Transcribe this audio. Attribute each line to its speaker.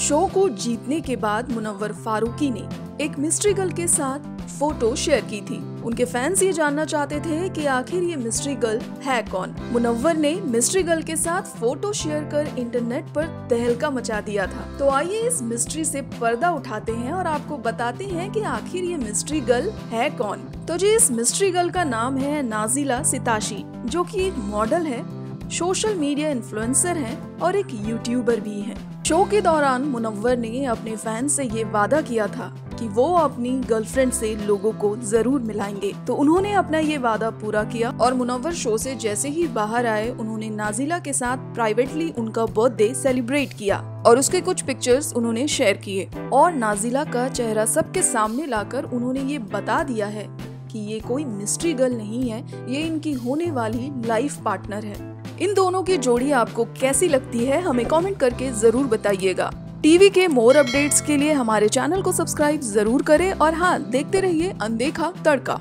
Speaker 1: Show को जीतने के बाद मुनव्वर फारूकी ने एक मिस्ट्री गर्ल के साथ फ़ोटो शेयर की थी। उनके फैंस ये जानना चाहते थे कि आखिर ये मिस्ट्री गर्ल है कौन। मुनव्वर ने मिस्ट्री गर्ल के साथ फ़ोटो शेयर कर इंटरनेट पर तहलका मचा दिया था। तो आइए इस मिस्ट्री से पर्दा उठाते हैं और आपको बताते हैं कि आखिर ये मिस्ट्री गर्ल है कौन। तो जी, इस मिस्ट्री गर्ल का नाम है नाजिला सिताशी, जो की एक मॉडल है सोशल मीडिया इन्फ्लुएंसर हैं और एक यूट्यूबर भी हैं। शो के दौरान मुनव्वर ने अपने फ़ैन से ये वादा किया था कि वो अपनी गर्लफ्रेंड से लोगों को ज़रूर मिलाएँगे। तो उन्होंने अपना ये वादा पूरा किया और मुनव्वर शो से जैसे ही बाहर आए, उन्होंने नाजिला के साथ प्राइवेटली उनका बर्थडे सेलिब्रेट किया और उसके कुछ पिक्चर्स उन्होंने शेयर किए। और नाजिला का चेहरा सबके सामने लाकर उन्होंने ये बता दिया है कि ये कोई मिस्ट्री गर्ल नहीं है, ये इनकी होने वाली लाइफ पार्टनर है। इन दोनों की जोड़ी आपको कैसी लगती है, हमें कमेंट करके ज़रूर बताइएगा। टीवी के मोर अपडेट्स के लिए हमारे चैनल को सब्सक्राइब ज़रूर करें और हाँ देखते रहिए अनदेखा तड़का।